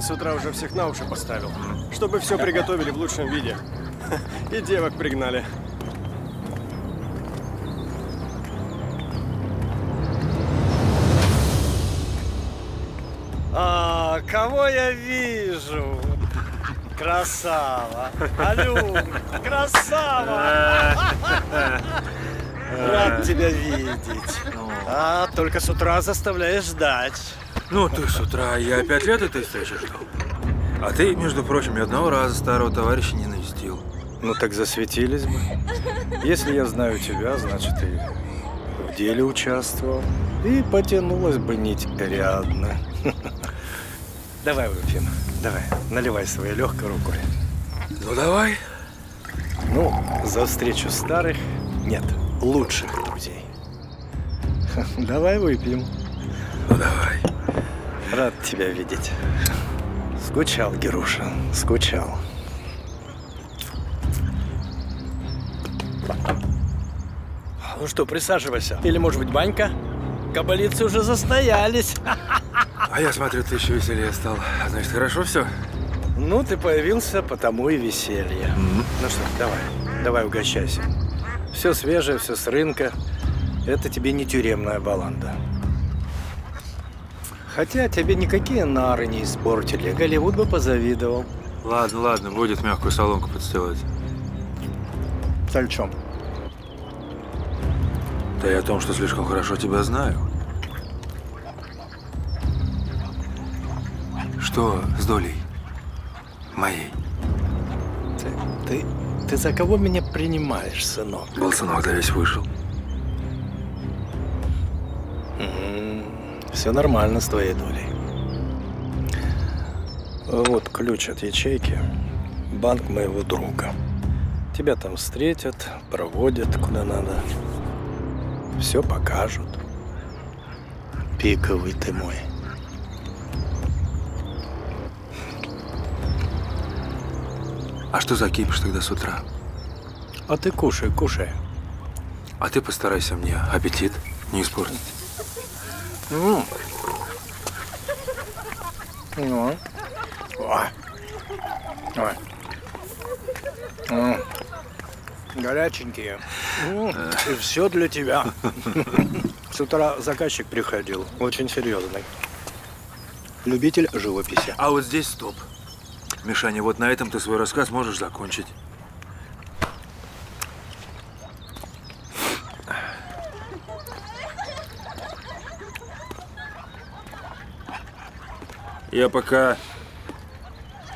Хозяин с утра уже всех на уши поставил, чтобы все приготовили в лучшем виде. И девок пригнали. А, кого я вижу? Красава. Алю, красава. Рад тебя видеть. А, только с утра заставляешь ждать. Ну, ты с утра, я пять лет этой встречи ждал. А ты, между прочим, ни одного раза старого товарища не навестил. Ну так засветились бы. Если я знаю тебя, значит и в деле участвовал. И потянулась бы нить рядно. Давай выпьем. Давай, наливай своей легкой рукой. Ну, давай. Ну, за встречу старых, нет, лучших друзей. Давай выпьем. Ну, давай. Рад тебя видеть. Скучал, Геруша, скучал. Ну что, присаживайся. Или, может быть, банька? Кабалицы уже застоялись. А я смотрю, ты еще веселее стал. Значит, хорошо все? Ну, ты появился, потому и веселье. Мгм. Ну что, давай, давай угощайся. Все свежее, все с рынка. Это тебе не тюремная баланда. Хотя тебе никакие нары не испортили. Голливуд бы позавидовал. Ладно, ладно, будет мягкую соломку подстилать. Сальчом. Да и о том, что слишком хорошо тебя знаю. Что с долей? Моей. Ты, ты, ты за кого меня принимаешь, сынок? Был сынок, да весь вышел. Все нормально с твоей долей. Вот ключ от ячейки. Банк моего друга. Тебя там встретят, проводят куда надо. Все покажут. Пиковый ты мой. А что за кипиш тогда с утра? А ты кушай, кушай. А ты постарайся мне аппетит не испортить. М. Ну. Ой. Ой. М. Горяченькие. М. И все для тебя. С утра заказчик приходил, очень серьезный. Любитель живописи. А вот здесь стоп. Мишаня, вот на этом ты свой рассказ можешь закончить. Я пока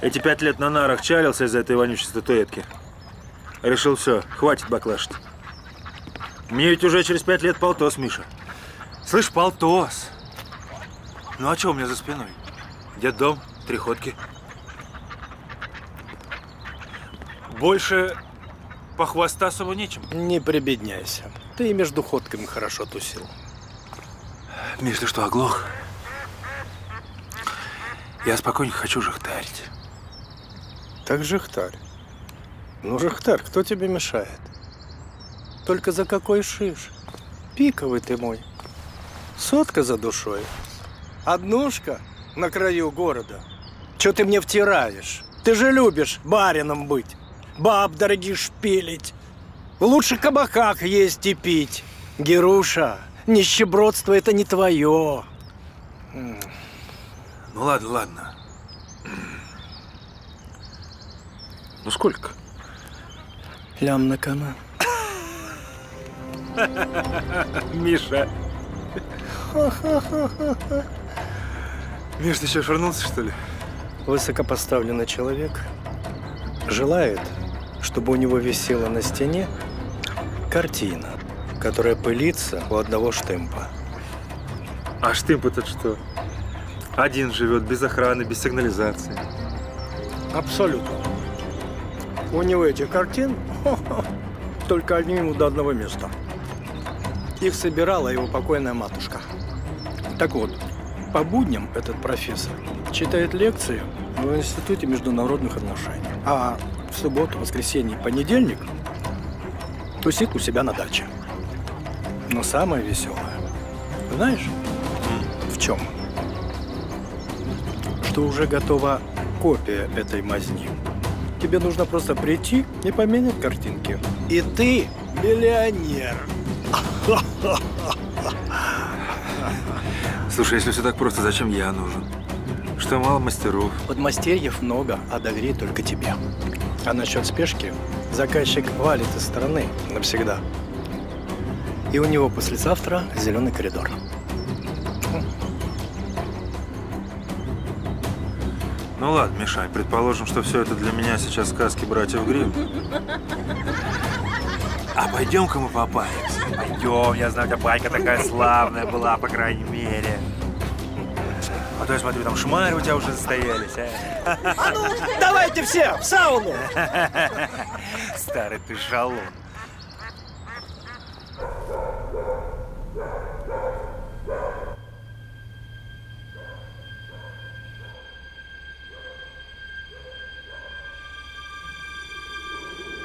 эти пять лет на нарах чалился из-за этой вонючей статуэтки. Решил все, хватит баклашить. Мне ведь уже через пять лет полтос, Миша. Слышь, полтос. Ну а что у меня за спиной? Дом, три ходки. Больше похвастаться нечем. Не прибедняйся. Ты и между ходками хорошо тусил. Миш, ты что, оглох? Я спокойненько хочу жахтарить. Так жихтарь. Ну, жихтарь, кто тебе мешает? Только за какой шиш? Пиковый ты мой. Сотка за душой. Однушка на краю города. Че ты мне втираешь? Ты же любишь барином быть. Баб дорогих шпилить. В лучших кабаках есть и пить. Геруша, нищебродство это не твое. Ну ладно, ладно. Ну сколько? Лям на кона. Миша. Миш, ты что, швырнулся, что ли? Высокопоставленный человек желает, чтобы у него висела на стене картина, которая пылится у одного штемпа. А штымп этот что? Один живет, без охраны, без сигнализации. Абсолютно. У него этих картин только одни ему до одного места. Их собирала его покойная матушка. Так вот, по будням этот профессор читает лекции в Институте международных отношений. А в субботу, воскресенье и понедельник тусит у себя на даче. Но самое веселое, знаешь, в чем? Что уже готова копия этой мазни. Тебе нужно просто прийти и поменять картинки. И ты миллионер. Слушай, если все так просто, зачем я нужен? Что мало мастеров. Подмастерьев много, а доверие только тебе. А насчет спешки, заказчик валит из страны навсегда. И у него послезавтра зеленый коридор. Ну ладно, Мишань, предположим, что все это для меня сейчас сказки братьев Гримм. А пойдем-ка мы попаемся. Пойдем, я знаю, у тебя байка такая славная была, по крайней мере. А то я смотрю, там шмари у тебя уже застоялись, а? А ну, давайте все в сауну! Старый ты шалун.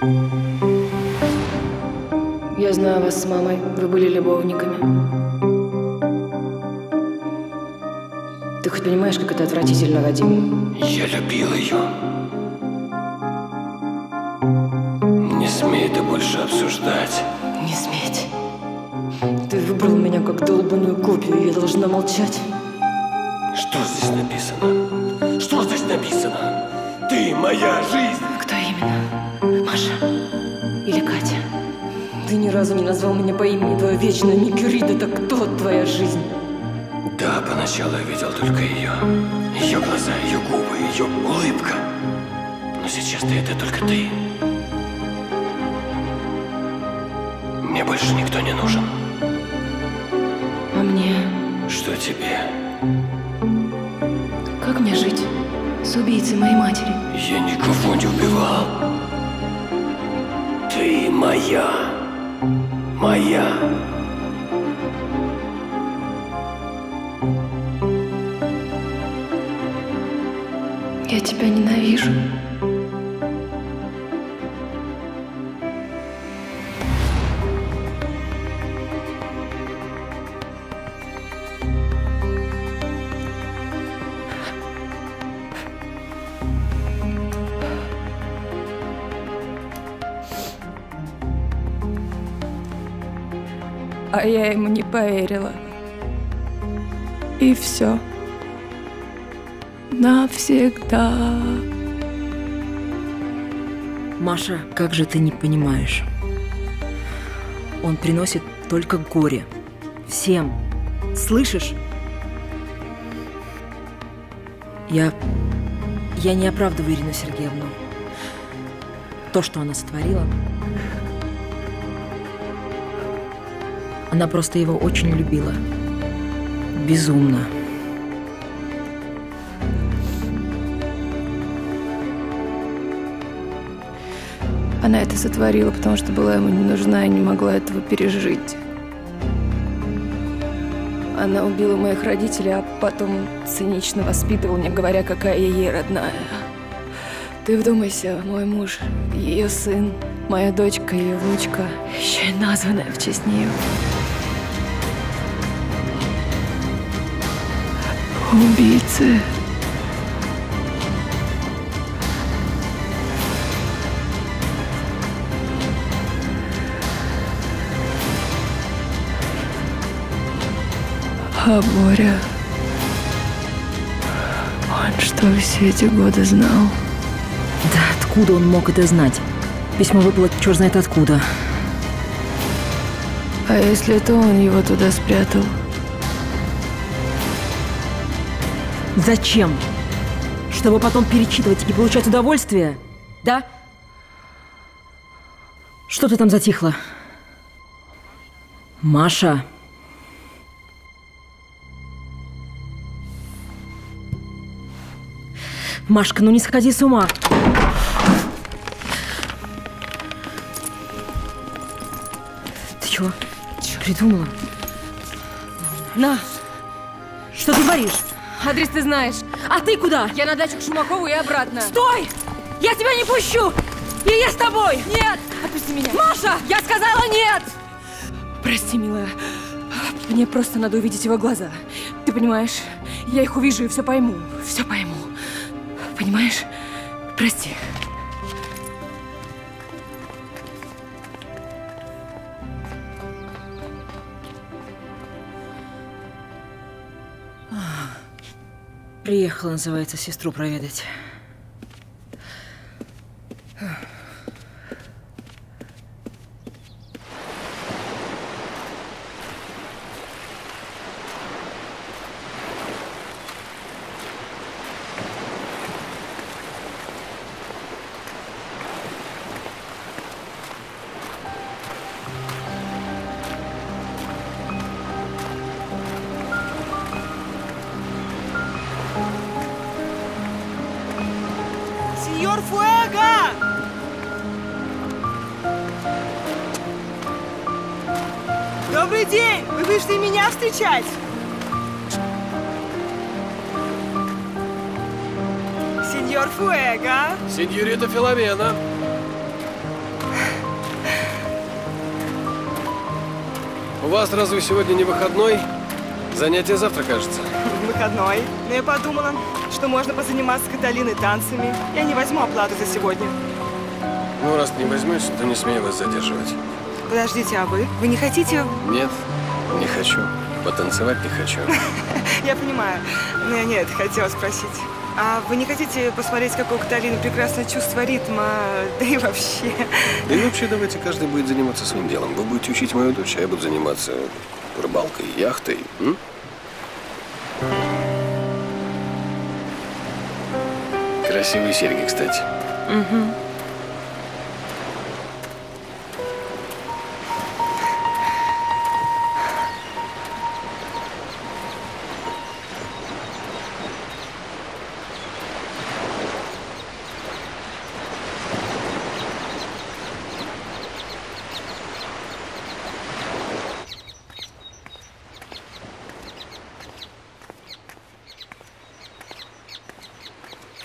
Я знаю вас с мамой. Вы были любовниками. Ты хоть понимаешь, как это отвратительно, Вадим? Я любил ее. Не смей это больше обсуждать. Не сметь. Ты выбрал меня как долбанную копию, и я должна молчать. Что здесь написано? Что здесь написано? Ты моя жизнь! Ни разу не назвал меня по имени твое вечное Микюрида, так кто твоя жизнь? Да, поначалу я видел только ее. Ее глаза, ее губы, ее улыбка. Но сейчас ты это только ты. Мне больше никто не нужен. А мне? Что тебе? Как мне жить? С убийцей моей матери. Я никого не убивал. Ты моя. Моя. Я тебя ненавижу. Я ему не поверила. И все. Навсегда. Маша, как же ты не понимаешь? Он приносит только горе. Всем. Слышишь? Я... Я не оправдываю Ирину Сергеевну. То, что она сотворила... Она просто его очень любила. Безумно. Она это сотворила, потому что была ему не нужна и не могла этого пережить. Она убила моих родителей, а потом цинично воспитывала, не говоря, какая я ей родная. Ты вдумайся, мой муж, ее сын, моя дочка, ее внучка, еще и названная в честь нее. Убийцы. А Боря... Он что, все эти годы знал? Да откуда он мог это знать? Письмо выпало черт знает откуда. А если это он его туда спрятал? Зачем? Чтобы потом перечитывать и получать удовольствие? Да? Что ты там затихла? Маша. Машка, ну не сходи с ума. Ты чего? Придумала? На! Что ты творишь? Адрес ты знаешь. А ты куда? Я на дачу к Шумакову и обратно. Стой! Я тебя не пущу! И я с тобой! Нет! Отпусти меня. Маша! Я сказала нет! Прости, милая. Мне просто надо увидеть его глаза. Ты понимаешь? Я их увижу и все пойму. Все пойму. Понимаешь? Прости. Приехала, называется, сестру проведать. Сегодня не выходной? Занятие завтра, кажется. Выходной. Но я подумала, что можно позаниматься Каталиной танцами. Я не возьму оплату за сегодня. Ну, раз не возьмешь, то не смею вас задерживать. Подождите, а вы? Вы не хотите? Нет, не хочу. Потанцевать не хочу. Я понимаю. Но я нет, хотела спросить. А вы не хотите посмотреть, какое у Каталины прекрасное чувство ритма? Да и вообще. Да и вообще давайте каждый будет заниматься своим делом. Вы будете учить мою дочь, а я буду заниматься рыбалкой, яхтой. м? Красивые серьги, кстати.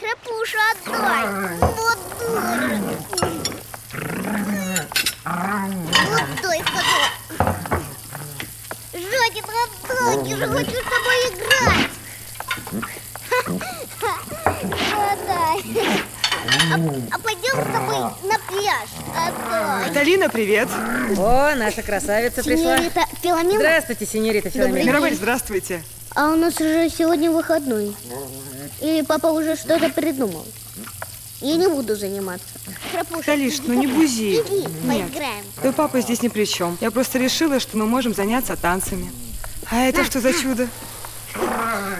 Крапуша, отдай! Вот дурочку! Вот дай ходок! Жадин, отдай! Я же хочу с тобой играть! Отдай! А, а пойдем с тобой на пляж? Отдай! Каталина, привет. О, наша красавица пришла. Сеньорита Филомена? Здравствуйте, сеньорита Филомена. Мировель, здравствуйте. А у нас уже сегодня выходной. Или папа уже что-то придумал? Я не буду заниматься. Крапуша, Каталиш, ну не бузи. Иди, Нет. поиграем. Твой папа здесь ни при чем. Я просто решила, что мы можем заняться танцами. А это что за чудо?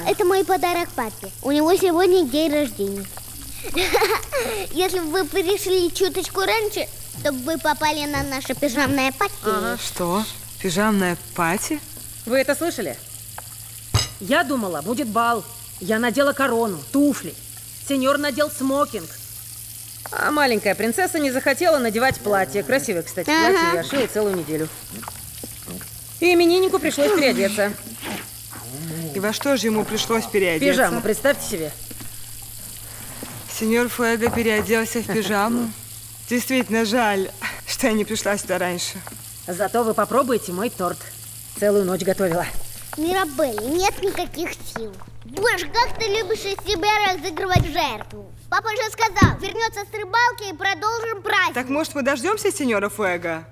Это мой подарок папе. У него сегодня день рождения. Если бы вы пришли чуточку раньше, то бы вы попали на наше пижамное пати. Что? Пижамная пати? Вы это слышали? Я думала, будет бал. Я надела корону, туфли. Сеньор надел смокинг. А маленькая принцесса не захотела надевать платье. Красивое, кстати, платье. Ага. Я шила целую неделю. И имениннику пришлось переодеться. И во что же ему пришлось переодеться? Пижаму, представьте себе. Сеньор Фуэго переоделся в пижаму. Действительно жаль, что я не пришла сюда раньше. Зато вы попробуйте мой торт. Целую ночь готовила. Мирабель, нет никаких сил. Боже, как ты любишь из себя разыгрывать жертву. Папа же сказал, вернется с рыбалки и продолжим праздник. Так может мы дождемся сеньора Фуэго?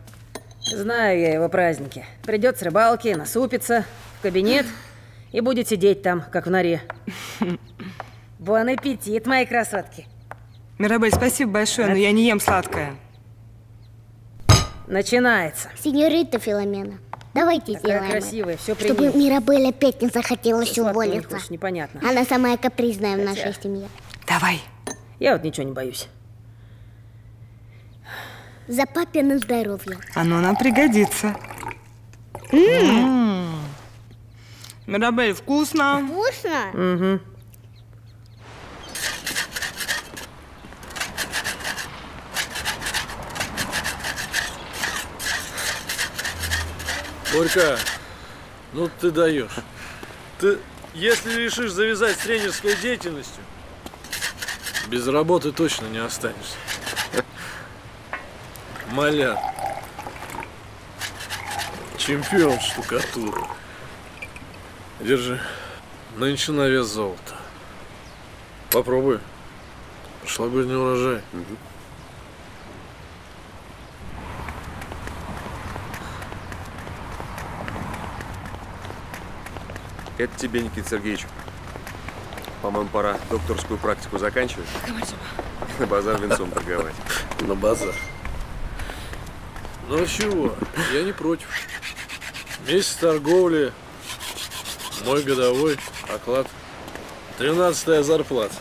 Знаю я его праздники. Придет с рыбалки, насупится в кабинет и будет сидеть там, как в норе. Бон аппетит, мои красотки. Мирабель, спасибо большое, но я не ем сладкое. Начинается. Сеньорита Филомена, давайте Такая сделаем красивая, все при Чтобы. Мирабель опять не не уволиться. хочешь, непонятно. Она самая капризная в Хотя- нашей семье. Давай. Я вот ничего не боюсь. За папино здоровье. Оно нам пригодится. М. Мирабель, вкусно. Вкусно? Угу. Борька, ну ты даешь. Ты, если решишь завязать с тренерской деятельностью, без работы точно не останешься. Маляр. Чемпион штукатуры. Держи. Нынче на вес золота. Попробуй. Прошлогодний урожай. Это тебе, Никита Сергеевич. По-моему, пора докторскую практику заканчивать. На базар венцом торговать. На базар. Ну а чего? Я не против. Месяц торговли, мой годовой оклад, тринадцатая зарплата.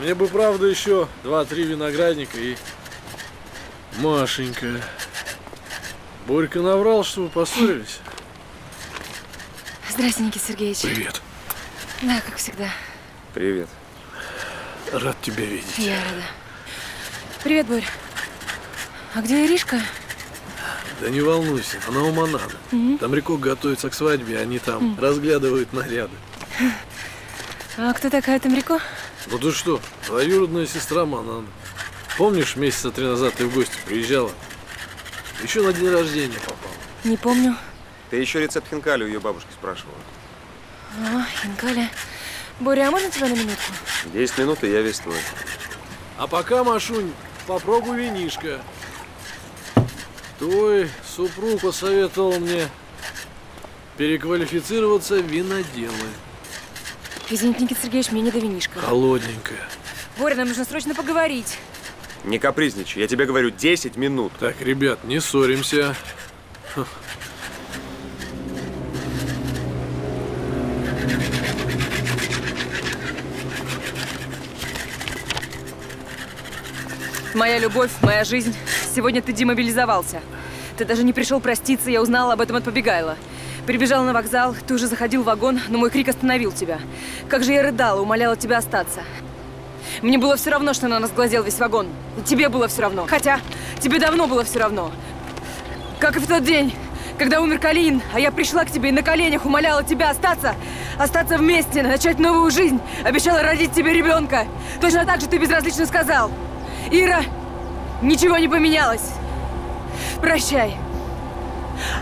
Мне бы, правда, еще два-три виноградника и Машенька. Борька наврал, что вы поссорились. Здрасте, Никита Сергеевич. Привет. Да, как всегда. Привет. Рад тебя видеть. Я рада. Привет, Борь. А где Иришка? Да не волнуйся, она у Манана. Мгм. Там Рико готовится к свадьбе, они там Мгм. разглядывают наряды. А кто такая Тамрико? Ну ты что, двоюродная сестра Манана. Помнишь, месяца три назад ты в гости приезжала? Еще на день рождения попал. Не помню. Ты еще рецепт хинкали у ее бабушки спрашивала. А, Хинкаля. Боря, а можно тебя на минутку? Десять минут, и я весь твой. А пока, Машунь, попробуй винишко. Твой супруг посоветовал мне переквалифицироваться в виноделы. Извините, Никита Сергеевич, мне не до винишка. Холодненькое. Боря, нам нужно срочно поговорить. Не капризничай, я тебе говорю 10 минут. Так, ребят, не ссоримся. Моя любовь, моя жизнь. Сегодня ты демобилизовался. Ты даже не пришел проститься, я узнала об этом от Побегайла. Прибежал на вокзал, ты уже заходил в вагон, но мой крик остановил тебя. Как же я рыдала, умоляла тебя остаться. Мне было все равно, что на нас глазел весь вагон. И тебе было все равно. Хотя тебе давно было все равно. Как и в тот день, когда умер Калин, а я пришла к тебе и на коленях умоляла тебя остаться, остаться вместе, начать новую жизнь, обещала родить тебе ребенка. Точно так же ты безразлично сказал. Ира, ничего не поменялось. Прощай.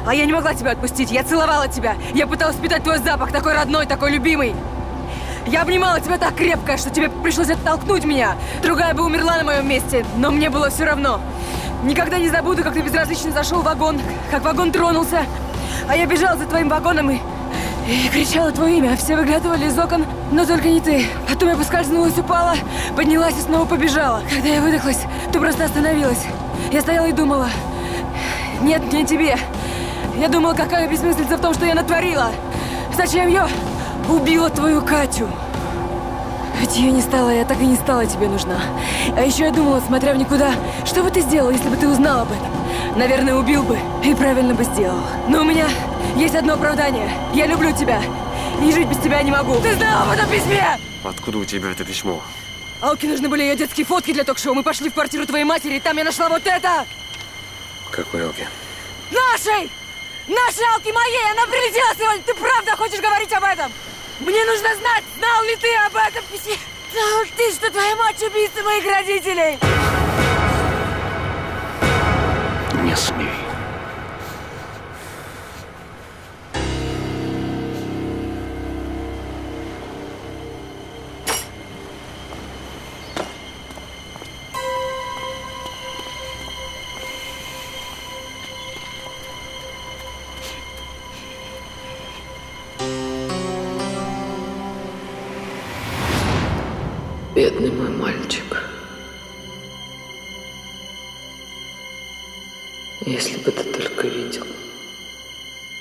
А я не могла тебя отпустить. Я целовала тебя. Я пыталась впитать твой запах, такой родной, такой любимый. Я обнимала тебя так крепко, что тебе пришлось оттолкнуть меня. Другая бы умерла на моем месте, но мне было все равно. Никогда не забуду, как ты безразлично зашел в вагон, как вагон тронулся. А я бежала за твоим вагоном и, и кричала твое имя. Все выглядывали из окон, но только не ты. Потом я поскользнулась, упала, поднялась и снова побежала. Когда я выдохлась, ты просто остановилась. Я стояла и думала, нет, не тебе. Я думала, какая бессмыслица в том, что я натворила. Зачем я убила твою Катю? Ведь ее не стало, я так и не стала тебе нужна. А еще я думала, смотря в никуда, что бы ты сделал, если бы ты узнал об этом? Наверное, убил бы и правильно бы сделал. Но у меня есть одно оправдание. Я люблю тебя. И жить без тебя не могу. Ты знал об этом письме! Откуда у тебя это письмо? Алке нужны были ее детские фотки для ток-шоу. Мы пошли в квартиру твоей матери, и там я нашла вот это! Какой Алки? Нашей! Нашей Алки моей! Она прилетела сегодня! Ты правда хочешь говорить об этом? Мне нужно знать, знал ли ты об этом письме? Знал ли ты, что твоя мать убийца моих родителей? Не смей.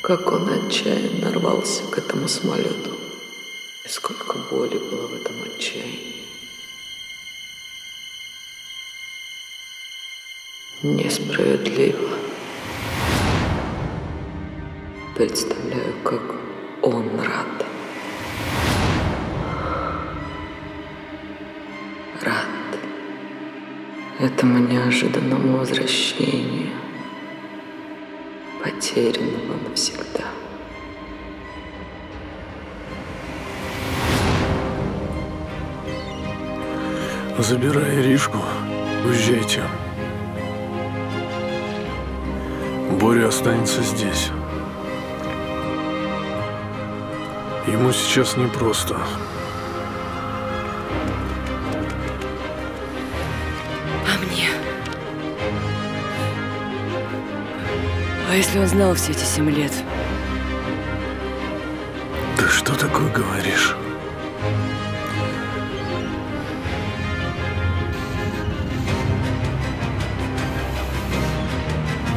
Как он отчаянно рвался к этому самолету. И сколько боли было в этом отчаянии. Несправедливо. Представляю, как он рад. Рад этому неожиданному возвращению, потерянного навсегда. Забирай Иришку, уезжайте. Боря останется здесь. Ему сейчас непросто. А если он знал все эти семь лет? Ты что такое говоришь?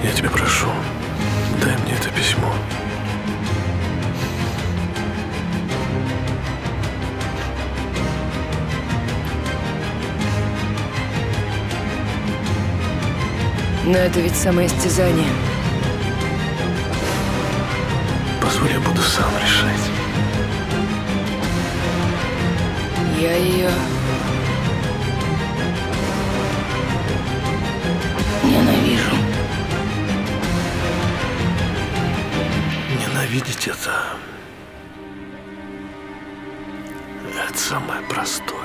Я тебя прошу, дай мне это письмо. Но это ведь самоистязание. Сам решать. Я ее... Ненавижу. Ненавидеть это... Это самое простое.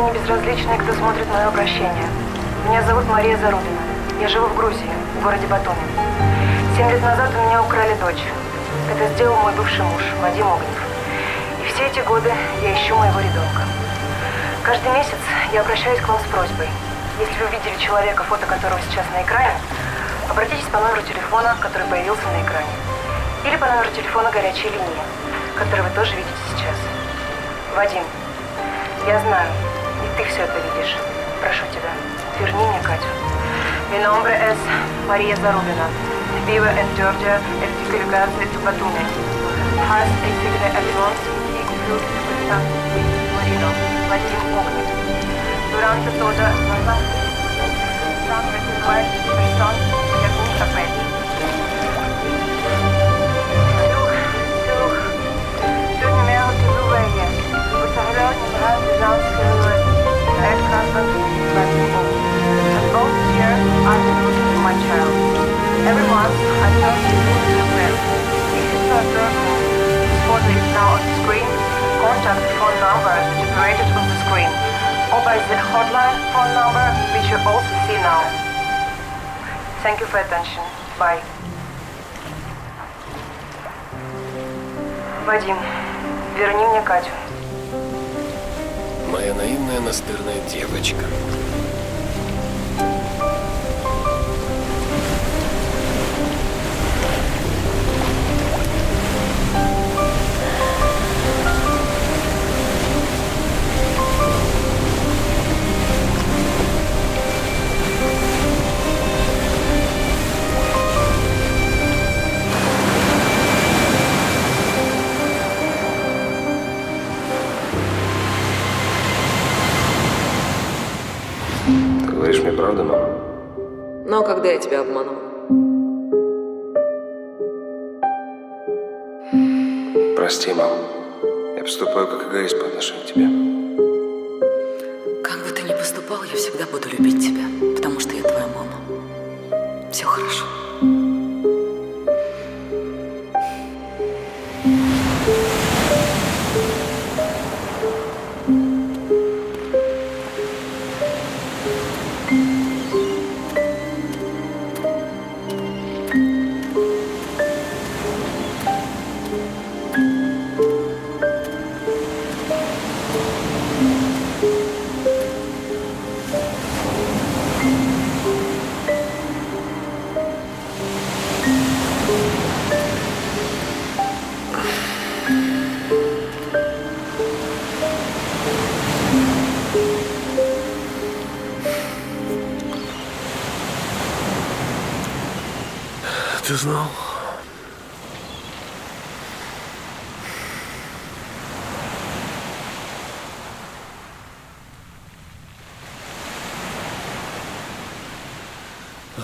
Все не безразличные, кто смотрит мое обращение. Меня зовут Мария Зарубина. Я живу в Грузии, в городе Батуми. Семь лет назад у меня украли дочь. Это сделал мой бывший муж, Вадим Огнев. И все эти годы я ищу моего ребенка. Каждый месяц я обращаюсь к вам с просьбой. Если вы видели человека, фото которого сейчас на экране, обратитесь по номеру телефона, который появился на экране. Или по номеру телефона горячей линии, который вы тоже видите сейчас. Вадим, я знаю, ты все это видишь. Прошу тебя, верни мне Катю. Mi nombre es María Zarubina. Vivo en Georgia, el Ticaligazi de Batumi. Has a sigre avión y club San Luis Marino, Вадим Огнев. Durante toda nuestra San Василий Персон, Ягун Шапель. Сюх, сюх, сюх numero целувание. Высоглед нравится женское Экранка Вадим Огнев. And both year I've been looking for my child. Every month I tell people to do this. If you saw a person whose photo is now on the screen, contact the phone number generated on the screen or by the hotline phone number which you also see now. Thank you for attention. Bye. Вадим, верни мне Катю. Моя наивная настырная девочка. Тебя обманывала? Прости, мам. Я поступаю как эгоист по отношению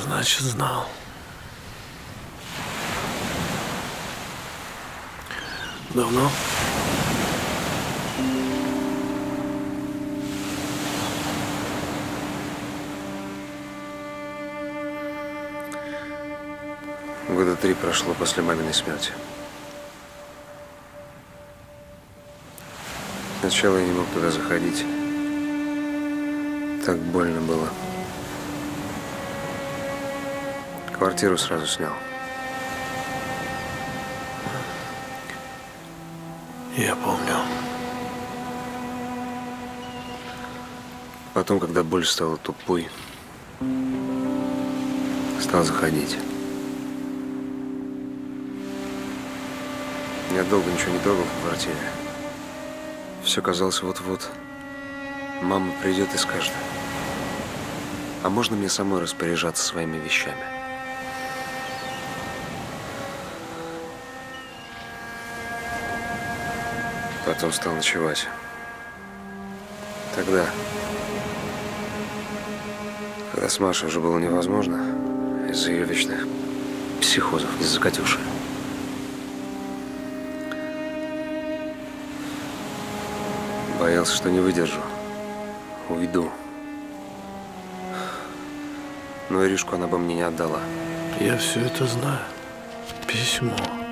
Значит, знал. Давно? Года три прошло после маминой смерти. Сначала я не мог туда заходить. Так больно было. Квартиру сразу снял. Я помню. Потом, когда боль стала тупой, стал заходить. Я долго ничего не трогал в квартире. Все казалось вот-вот. Мама придет и скажет. А можно мне самой распоряжаться своими вещами? Потом стал ночевать. Тогда, когда с Машей уже было невозможно, из-за ее вечных психозов, из-за Катюши. Боялся, что не выдержу. Уйду. Но Иришку она бы мне не отдала. Я все это знаю. Письмо.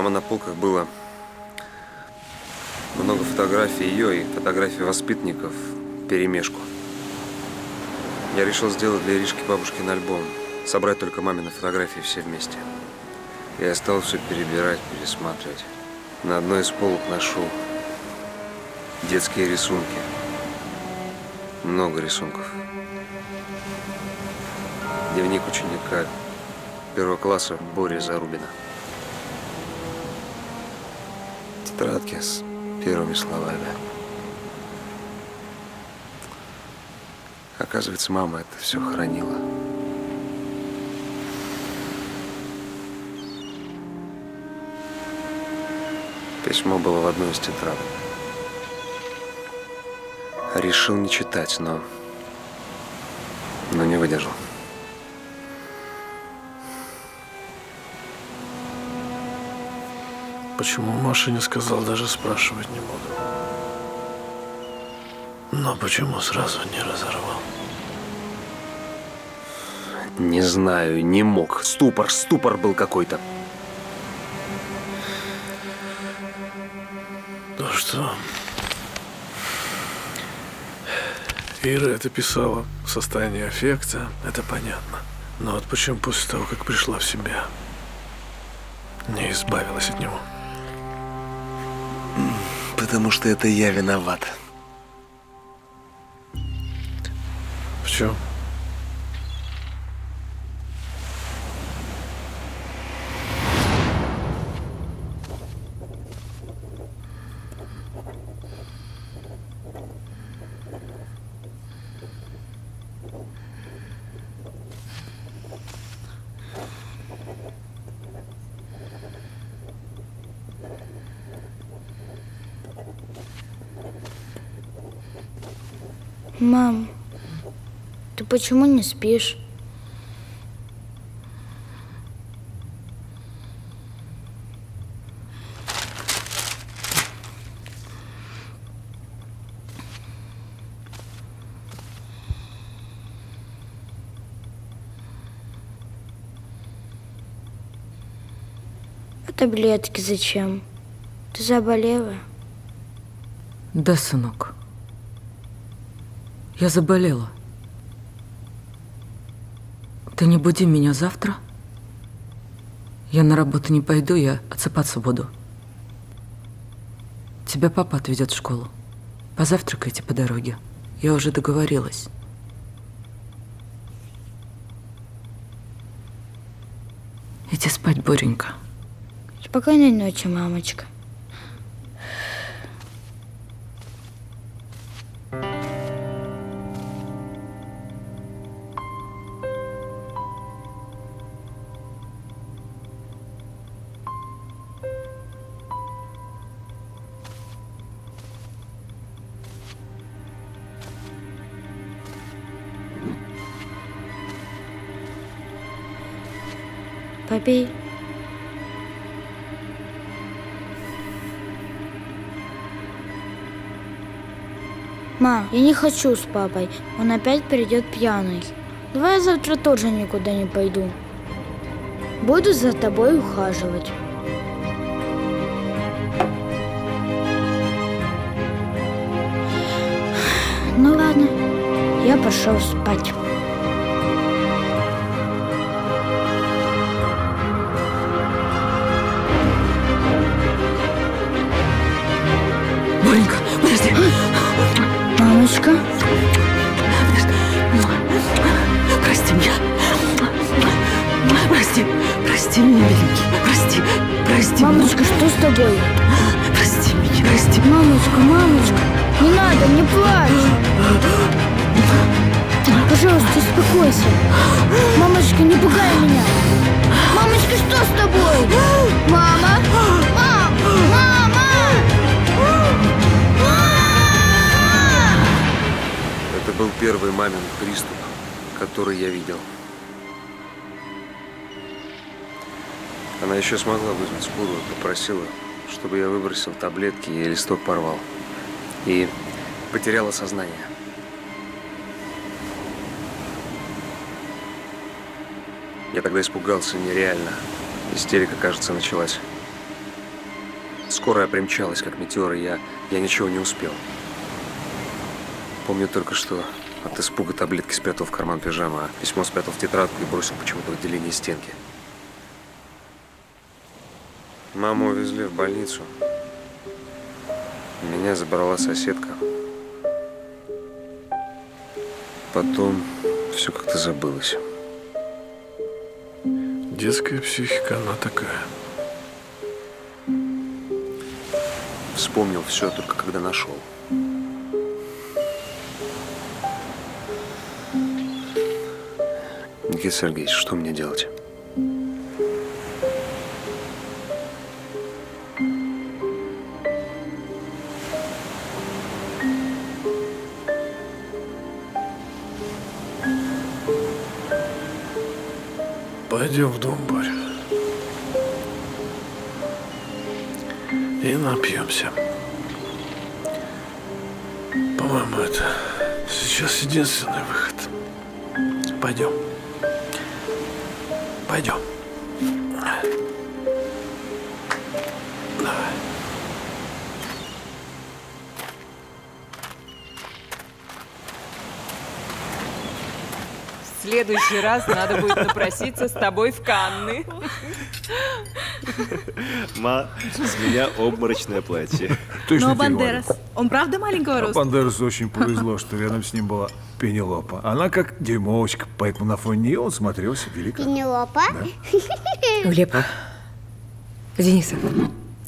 Мама на полках было много фотографий ее и фотографий воспитанников перемешку. Я решил сделать для Иришки бабушкин альбом. Собрать только мамины фотографии все вместе. Я стал все перебирать, пересматривать. На одной из полок нашел детские рисунки. Много рисунков. Дневник ученика первого класса Бори Зарубина. Тетрадки с первыми словами. Оказывается, мама это все хранила. Письмо было в одной из тетрадок. Решил не читать, но... Но не выдержал. Почему Маша не сказал, даже спрашивать не буду. Но почему сразу не разорвал? Не знаю, не мог. Ступор, ступор был какой-то. То, что Ира это писала в состоянии аффекта, это понятно. Но вот почему после того, как пришла в себя, не избавилась от него? Потому что это я виноват. В чем? Почему не спишь? А таблетки зачем? Ты заболела? Да, сынок. Я заболела. Ты не буди меня завтра. Я на работу не пойду, я отсыпаться буду. Тебя папа отведет в школу. Позавтракайте по дороге. Я уже договорилась. Иди спать, Боренька. Спокойной ночи, мамочка. Попей. Мам, я не хочу с папой. Он опять придет пьяный. Давай я завтра тоже никуда не пойду. Буду за тобой ухаживать. Ну ладно, я пошел спать. Мамин приступ, который я видел. Она еще смогла вызвать скорую, попросила, чтобы я выбросил таблетки и листок порвал. И потеряла сознание. Я тогда испугался нереально. Истерика, кажется, началась. Скорая примчалась, как метеор, и я, я ничего не успел. Помню только, что от испуга таблетки спрятал в карман пижамы, а письмо спрятал в тетрадку и бросил почему-то в отделение стенки. Маму увезли в больницу. Меня забрала соседка. Потом все как-то забылось. Детская психика, она такая. Вспомнил все только когда нашел. Никита Сергеевич, что мне делать? Пойдем в дом, Боря. И напьемся. По-моему, это сейчас единственный выход. Пойдем. Пойдем. Следующий раз надо будет напроситься с тобой в Канны. Ма, с меня обморочное платье. Точно Но Бандерас, он правда маленького А роста? Бандерасу очень повезло, что рядом с ним была Пенелопа. Она как дюймовочка, поэтому на фоне нее он смотрелся велико. Пенелопа? Глеб, Денисов,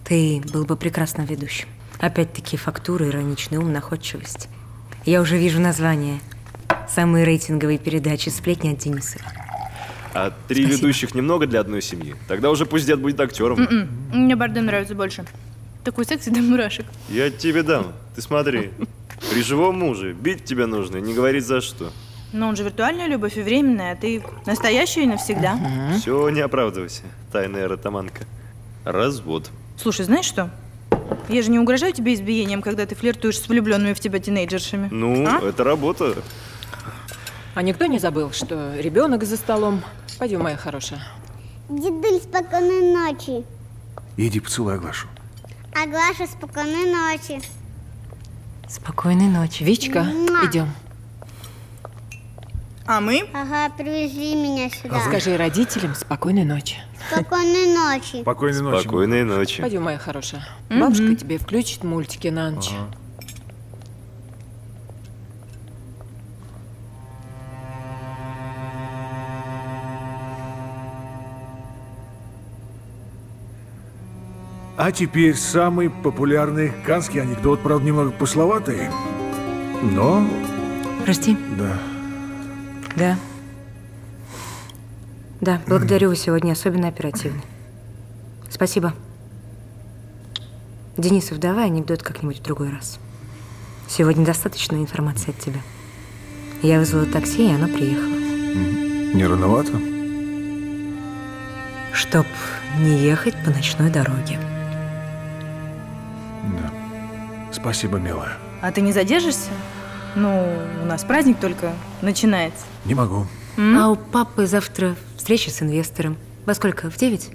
ты был бы прекрасным ведущим. Опять-таки фактура, ироничный ум, находчивость. Я уже вижу название. Самые рейтинговые передачи «Сплетни от Дениса». А три ведущих немного для одной семьи? Тогда уже пусть дед будет актером. М-м, Мне Бардем нравится больше. Такой секси до мурашек. Я тебе дам. Ты смотри. При живом муже бить тебя нужно, не говорить за что. Но он же виртуальная любовь и временная, а ты настоящая и навсегда. Все, не оправдывайся, тайная ротаманка. Развод. Слушай, знаешь что? Я же не угрожаю тебе избиением, когда ты флиртуешь с влюбленными в тебя тинейджершами. Ну, А? это работа. А никто не забыл, что ребенок за столом. Пойдем, моя хорошая. Дедуль, спокойной ночи. Иди поцелуй Аглашу. Аглаша, спокойной ночи. Спокойной ночи. Вичка, Муа. идем. А мы? Ага, привези меня сюда. Скажи родителям спокойной ночи. Спокойной ночи. Спокойной ночи. Спокойной ночи. Пойдем, моя хорошая. Бабушка тебе включит мультики на ночь. А теперь самый популярный канский анекдот, правда, немного пошловатый, но... Прости. Да. Да. Да, благодарю вы сегодня особенно оперативно. Спасибо. Денисов, давай анекдот как-нибудь в другой раз. Сегодня достаточно информации от тебя. Я вызвала такси, и оно приехало. Не рановато? Чтоб не ехать по ночной дороге. Спасибо, милая. А ты не задержишься? Ну, у нас праздник только начинается. Не могу. А у папы завтра встреча с инвестором. Во сколько? В девять?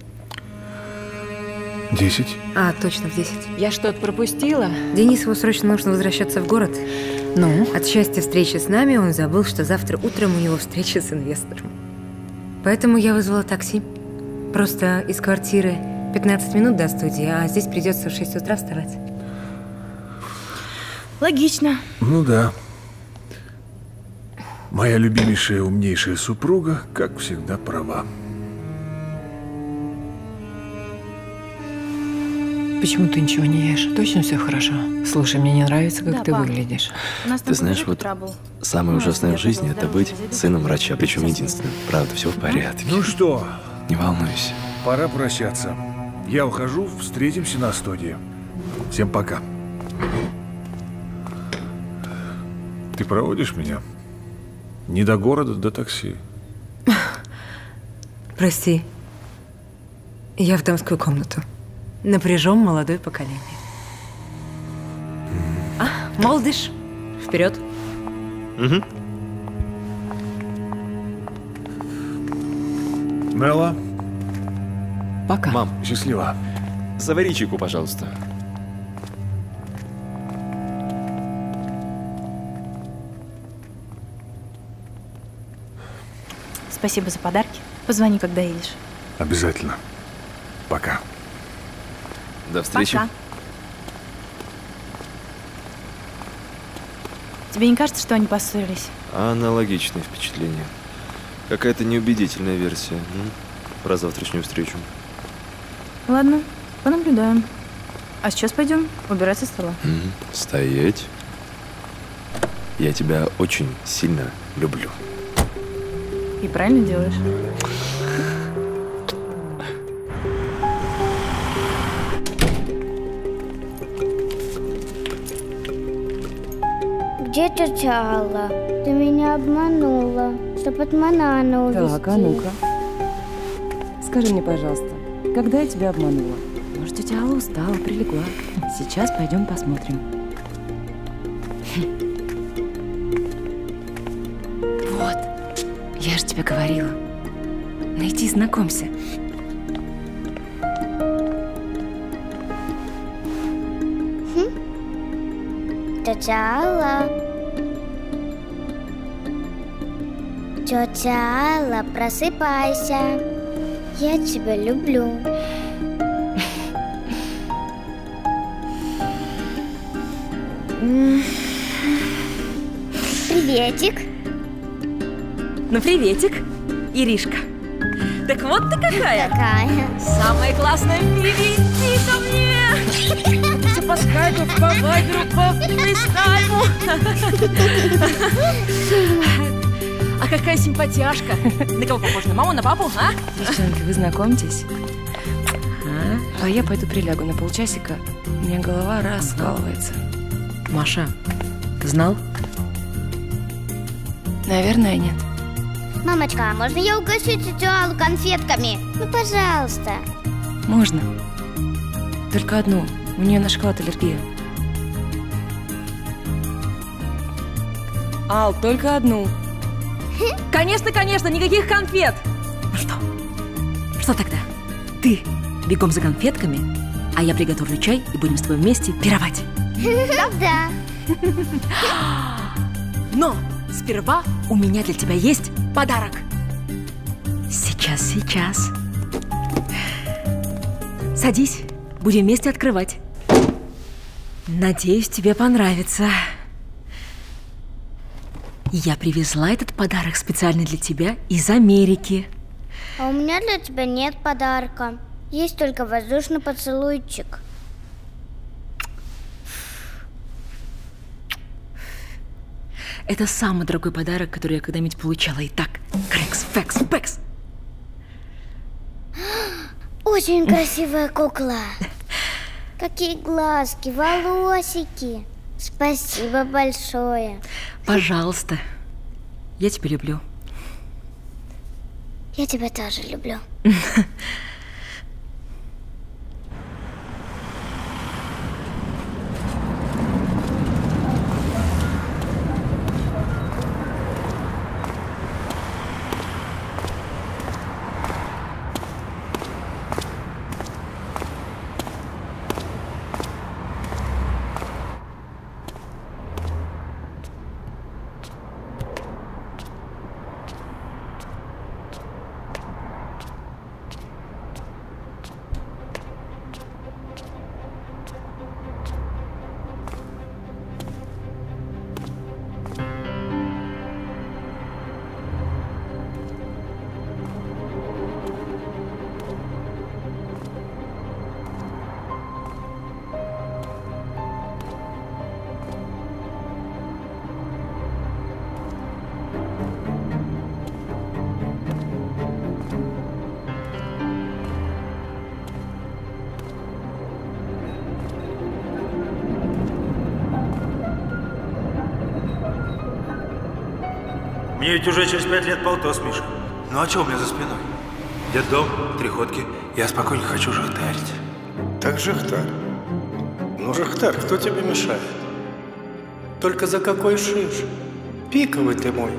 Десять. А, точно, в десять. Я что-то пропустила? Денисову срочно нужно возвращаться в город. Ну? От счастья встречи с нами он забыл, что завтра утром у него встреча с инвестором. Поэтому я вызвала такси. Просто из квартиры 15 минут до студии, а здесь придется в 6 утра вставать. Логично. Ну да. Моя любимейшая, умнейшая супруга, как всегда, права. Почему ты ничего не ешь? Точно все хорошо? Слушай, мне не нравится, как Да, ты пап. выглядишь. Ты знаешь, вот самое ужасное в жизни это быть сыном врача, причем единственным. Правда, все в порядке. Ну что, Не волнуйся. пора прощаться. Я ухожу, встретимся на студии. Всем пока. Ты проводишь меня? Не до города, до такси. Прости. Я в дамскую комнату. Напряжем молодое поколение. А, молодежь, вперед. Угу. Мела, Пока. Мам, счастливо. завари чайку, пожалуйста. Спасибо за подарки. Позвони, когда едешь. Обязательно. Пока. До встречи. Пока. Тебе не кажется, что они поссорились? Аналогичное впечатление. Какая-то неубедительная версия. м? Про завтрашнюю встречу. Ладно, понаблюдаем. А сейчас пойдем убирать со стола. Стоять. Я тебя очень сильно люблю. И правильно делаешь. Где тетя Алла? Ты меня обманула, чтоб от Манана увезти. Так, а ну-ка. Скажи мне, пожалуйста, когда я тебя обманула? Может, тетя Алла устала, прилегла. Сейчас пойдем посмотрим. Тебе говорила. Найди, знакомься. Тетя Алла. Тетя Алла, просыпайся. Я тебя люблю. Приветик. Ну, приветик, Иришка. Так вот ты какая. Какая. Самая классная в мире. Иди ко мне. Все по скайпу, по вайберу, по фейстайму. А какая симпатяшка. На кого похожа? На маму, на папу, а? Девчонки, вы знакомьтесь. А я пойду прилягу на полчасика. У меня голова раскалывается. Маша, Знал? Наверное, нет. Мамочка, а можно я угощу тетю Аллу конфетками? Ну, пожалуйста. Можно. Только одну. У нее на шоколад аллергия. Ал, только одну. Конечно, конечно, никаких конфет! Ну что? Что тогда? Ты бегом за конфетками, а я приготовлю чай и будем с тобой вместе пировать. Да. Но сперва у меня для тебя есть подарок. Сейчас, сейчас. Садись, будем вместе открывать. Надеюсь, тебе понравится. Я привезла этот подарок специально для тебя из Америки. А у меня для тебя нет подарка. Есть только воздушный поцелуйчик. Это самый дорогой подарок, который я когда-нибудь получала. Итак, Крекс, Фекс, Пекс. Очень красивая кукла. Какие глазки, волосики. Спасибо большое. Пожалуйста. Я тебя люблю. Я тебя тоже люблю. Мне ведь уже через пять лет полтос, Миша. Ну а что у меня за спиной? Детдом, три ходки. Я спокойно хочу жахтарить. Так жахтарь. Ну, жахтарь, кто тебе мешает? Только за какой шиш? Пиковый ты мой.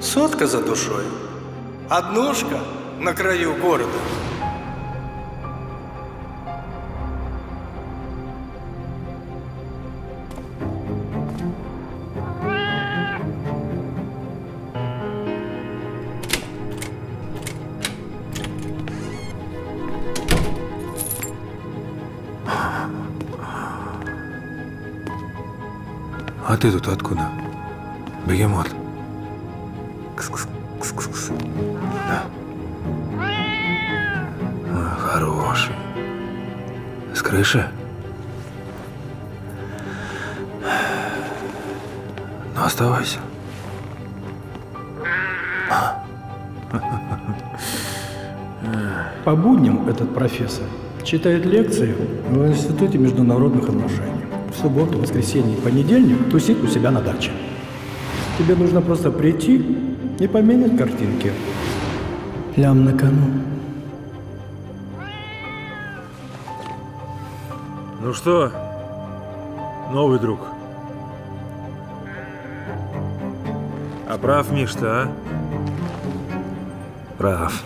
Сотка за душой. Однушка на краю города. А ты тут откуда? Бегемот. Кс-кс, кс-кс-кс. Да. А, хороший. С крыши? Ну, оставайся. По будням этот профессор читает лекции в Институте международных отношений. В субботу, воскресенье и понедельник тусит у себя на даче. Тебе нужно просто прийти и поменять картинки. Лям на кону. Ну что, новый друг? А прав Миш-то, а? Прав.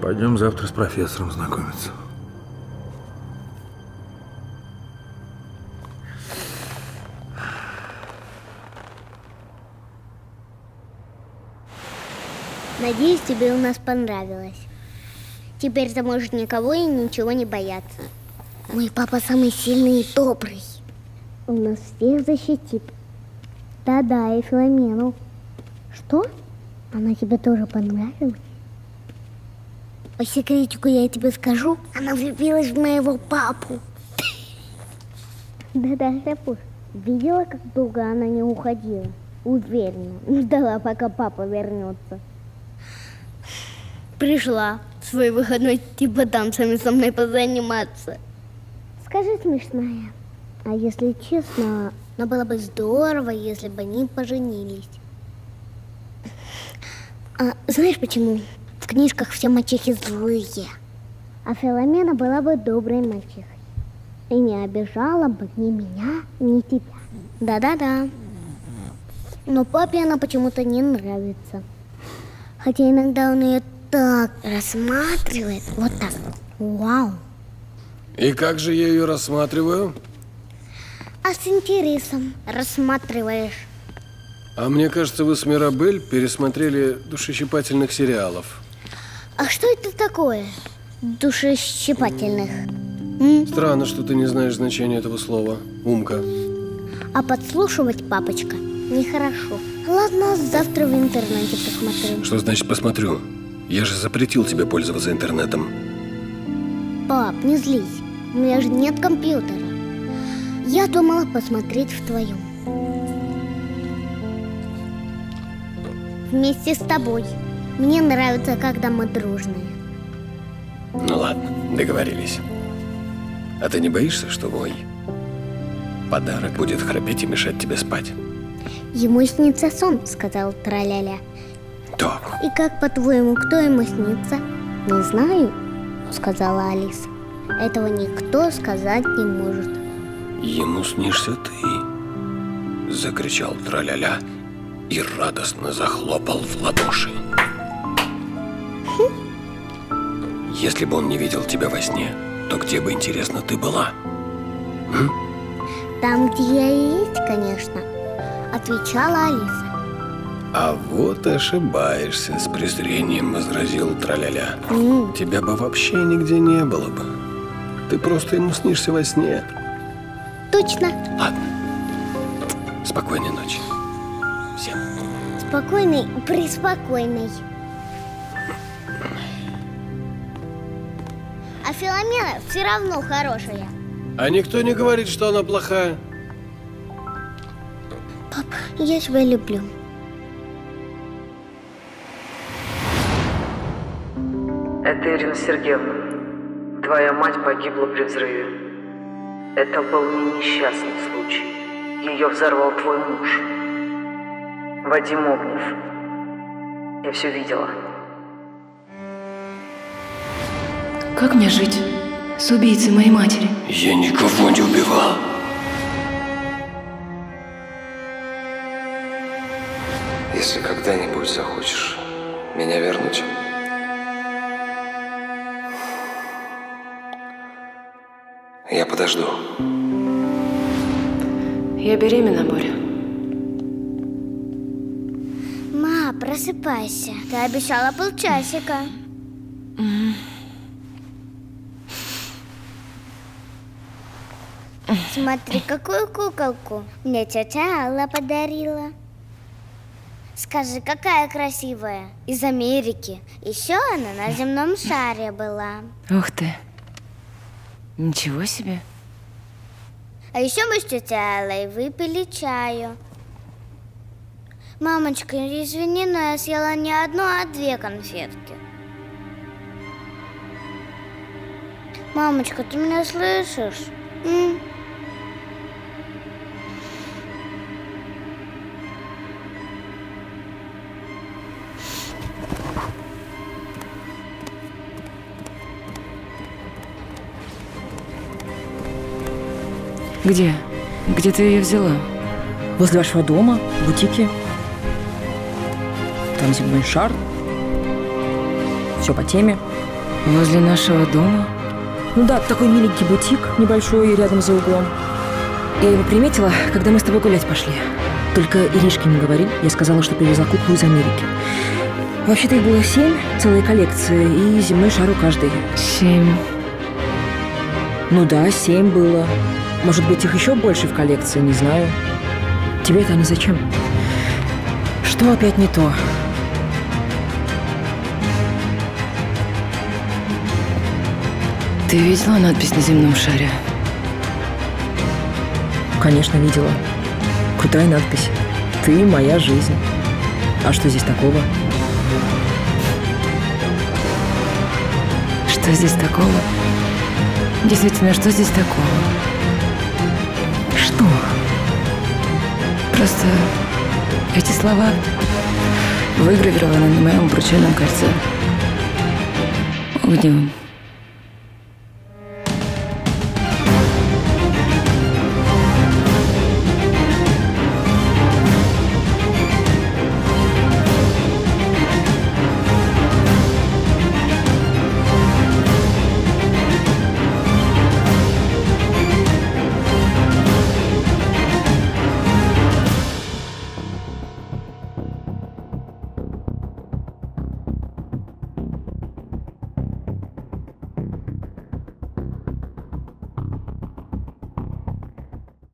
Пойдем завтра с профессором знакомиться. Надеюсь, тебе у нас понравилось. Теперь ты можешь никого и ничего не бояться. Мой папа самый сильный и добрый. Он нас всех защитит. Да-да, и Филомену. Что? Она тебе тоже понравилась? По секретику я тебе скажу, она влюбилась в моего папу. Да-да, Шапуш, видела, как долго она не уходила? Уверена, ждала, пока папа вернется. Пришла в свой выходной типа танцами со мной позаниматься. скажи смешная. А если честно, но было бы здорово, если бы они поженились. А, знаешь почему? В книжках все мачехи злые. А Филомена была бы доброй мачехой. И не обижала бы ни меня, ни тебя. Да-да-да. Но папе она почему-то не нравится. Хотя иногда он ее так рассматривает. Вот так. Вау. И как же я ее рассматриваю? А с интересом рассматриваешь. А мне кажется, вы с Мирабель пересмотрели душещипательных сериалов. А что это такое? Душещипательных. Странно, что ты не знаешь значения этого слова. Умка. А подслушивать, папочка, нехорошо. Ладно, завтра в интернете посмотрю. Что значит посмотрю? Я же запретил тебе пользоваться интернетом. Пап, не злись. У меня же нет компьютера. Я думала посмотреть в твоем. Вместе с тобой. Мне нравится, когда мы дружные. Ну ладно, договорились. А ты не боишься, что мой подарок будет храпеть и мешать тебе спать? Ему снится сон, сказал Траляля. Да. И как, по-твоему, кто ему снится? Не знаю, сказала Алиса. Этого никто сказать не может. Ему снишься ты, закричал Траляля и радостно захлопал в ладоши. Если бы он не видел тебя во сне, то где бы, интересно, ты была? М? Там, где я и есть, конечно, отвечала Алиса. А вот ошибаешься, с презрением возразил Траляля. Тебя бы вообще нигде не было бы. Ты просто ему снишься во сне. Точно. Ладно. Спокойной ночи. Всем. Спокойный, преспокойный. А Филомена все равно хорошая. А никто не говорит, что она плохая. Пап, я тебя люблю. Ирина Сергеевна. Твоя мать погибла при взрыве. Это был не несчастный случай. Ее взорвал твой муж. Вадим Огнев. Я все видела. Как мне жить с убийцей моей матери? Я никого не убивал. Если когда-нибудь захочешь меня вернуть, подожду. Я беременна, Боря. Ма, просыпайся. Ты обещала полчасика. Смотри, какую куколку мне тетя Алла подарила. Скажи, какая красивая. Из Америки. Еще она на земном шаре была. Ух ты. Ничего себе. А еще мы с тетей Аллой выпили чаю. Мамочка, извини, но я съела не одну, а две конфетки. Мамочка, ты меня слышишь? М? Где? Где ты ее взяла? Возле вашего дома, в бутике. Там земной шар. Все по теме. Возле нашего дома? Ну да, такой миленький бутик, небольшой, рядом за углом. Я его приметила, когда мы с тобой гулять пошли. Только Иришке не говори, я сказала, что привезла куклу из Америки. Вообще-то их было семь, целая коллекция, и земной шар у каждой. Семь. Ну да, семь было. Может быть, их еще больше в коллекции, не знаю. Тебе это не зачем? Что опять не то? Ты видела надпись на земном шаре? Конечно, видела. Крутая надпись. Ты моя жизнь. А что здесь такого? Что здесь такого? Действительно, что здесь такого? Просто эти слова выгравированы на моем обручальном кольце. Огневым.